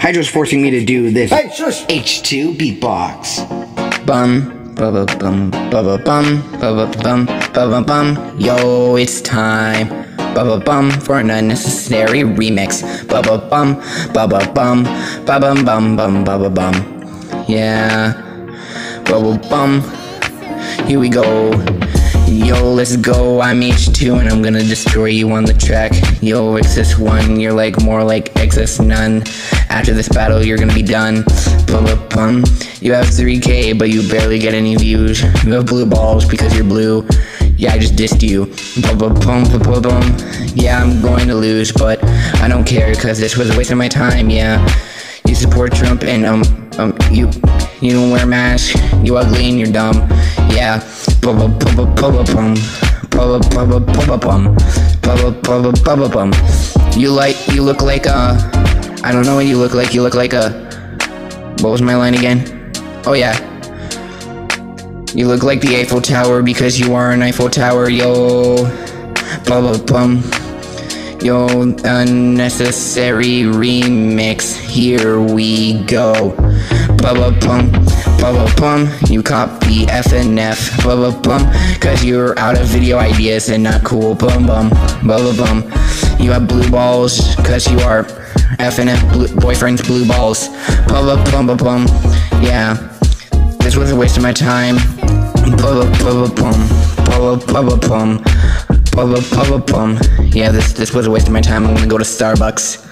Hydro's forcing me to do this Hey, shush! H2 beatbox. bum, bubba bum, bubba bum, bubba bum, bubba bum. Yo, it's time. Bubba bum for an unnecessary remix. Bubba bum, bubba bum, bubba bum bum bubba bum. Yeah, bubba bum. Here we go. Yo, let's go. I'm H2 and I'm gonna destroy you on the track. Yo, XS1, you're like more like XS none. After this battle, you're gonna be done. Bum bum bum. You have 3k, but you barely get any views. You have blue balls because you're blue. Yeah, I just dissed you. Bum bum bum bum bum. Yeah, I'm going to lose, but I don't care because this was a waste of my time. Yeah, you support Trump and um um you you don't wear a mask. You ugly and you're dumb. Yeah. You like you look like a I don't know what you look like. You look like a what was my line again? Oh yeah. You look like the Eiffel Tower because you are an Eiffel Tower, yo. Bum bum. Yo, unnecessary remix. Here we go. Bubba bum, bubba bum. You copy FNF. Bubba bum. Cause you're out of video ideas and not cool. Bum bum, bubba bum. You have blue balls cause you are FNF blue, boyfriend's blue balls. Bubba bum bum bum. Yeah. This was a waste of my time. Bubba bubba bum. Bubba bubba bum. Bubba bubba bum. Yeah, this this was a waste of my time. I'm gonna go to Starbucks.